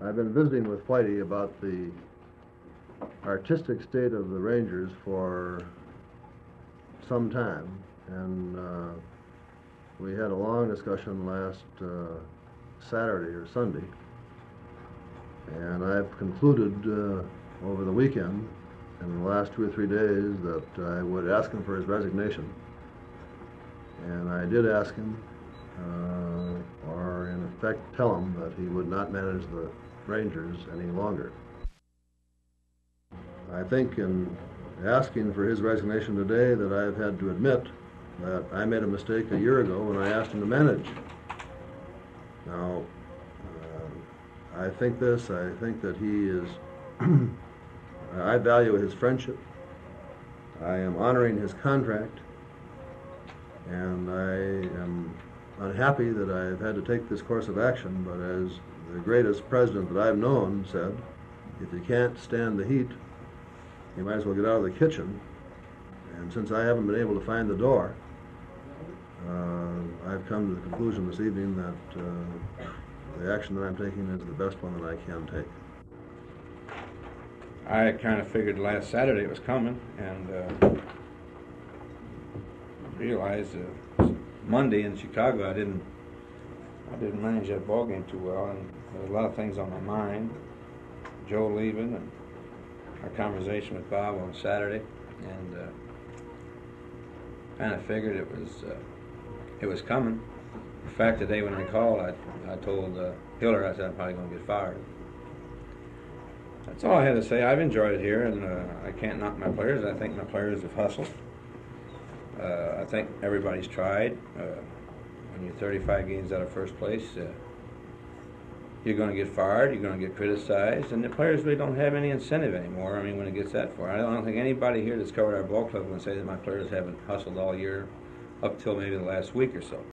I've been visiting with Whitey about the artistic state of the Rangers for some time, and uh, we had a long discussion last uh, Saturday or Sunday. And I've concluded uh, over the weekend, in the last two or three days, that I would ask him for his resignation. And I did ask him, uh, or in effect tell him that he would not manage the Rangers any longer. I think in asking for his resignation today that I've had to admit that I made a mistake a year ago when I asked him to manage. Now, uh, I think this, I think that he is, I value his friendship. I am honoring his contract. And I am unhappy that I've had to take this course of action, but as the greatest president that I've known said, if you can't stand the heat, you might as well get out of the kitchen. And since I haven't been able to find the door, uh, I've come to the conclusion this evening that uh, the action that I'm taking is the best one that I can take. I kind of figured last Saturday it was coming, and uh, realized Monday in Chicago I didn't I didn't manage that ball game too well, and there was a lot of things on my mind. Joe leaving, and our conversation with Bob on Saturday, and uh, kind of figured it was uh, it was coming. In fact, today when I called, I I told uh, Hiller I said I'm probably going to get fired. That's all I had to say. I've enjoyed it here, and uh, I can't knock my players. I think my players have hustled. Uh, I think everybody's tried. Uh, when you're 35 games out of first place, uh, you're going to get fired. You're going to get criticized, and the players really don't have any incentive anymore. I mean, when it gets that far, I don't think anybody here that's covered our ball club can say that my players haven't hustled all year, up till maybe the last week or so.